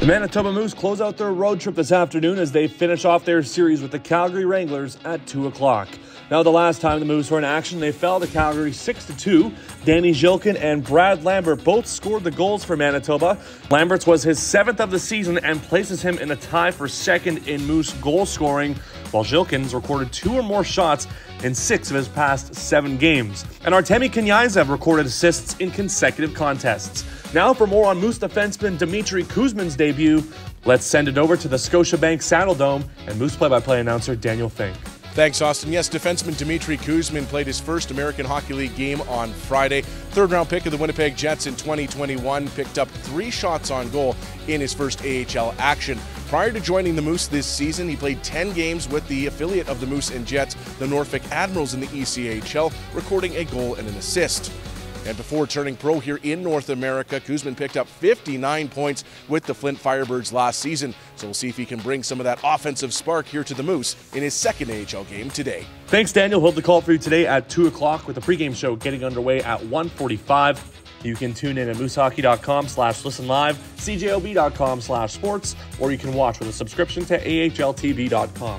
The Manitoba Moose close out their road trip this afternoon as they finish off their series with the Calgary Wranglers at 2 o'clock. Now, the last time the Moose were in action, they fell to Calgary 6 2. Danny Zhilkin and Brad Lambert both scored the goals for Manitoba. Lambert's was his seventh of the season and places him in a tie for second in Moose goal scoring, while Zhilkin's recorded two or more shots in six of his past seven games. And Artemi Kniazev recorded assists in consecutive contests. Now, for more on Moose defenseman Dmitry Kuzmin's debut, let's send it over to the Scotiabank Saddledome and Moose play by play announcer Daniel Fink. Thanks, Austin. Yes, defenseman Dmitry Kuzmin played his first American Hockey League game on Friday. Third round pick of the Winnipeg Jets in 2021, picked up three shots on goal in his first AHL action. Prior to joining the Moose this season, he played 10 games with the affiliate of the Moose and Jets, the Norfolk Admirals in the ECHL, recording a goal and an assist. And before turning pro here in North America, Kuzmin picked up 59 points with the Flint Firebirds last season. So we'll see if he can bring some of that offensive spark here to the Moose in his second AHL game today. Thanks, Daniel. Hold the call for you today at 2 o'clock with the pregame show getting underway at 145. You can tune in at moosehockey.com slash listen live, cjob.com slash sports, or you can watch with a subscription to ahltv.com.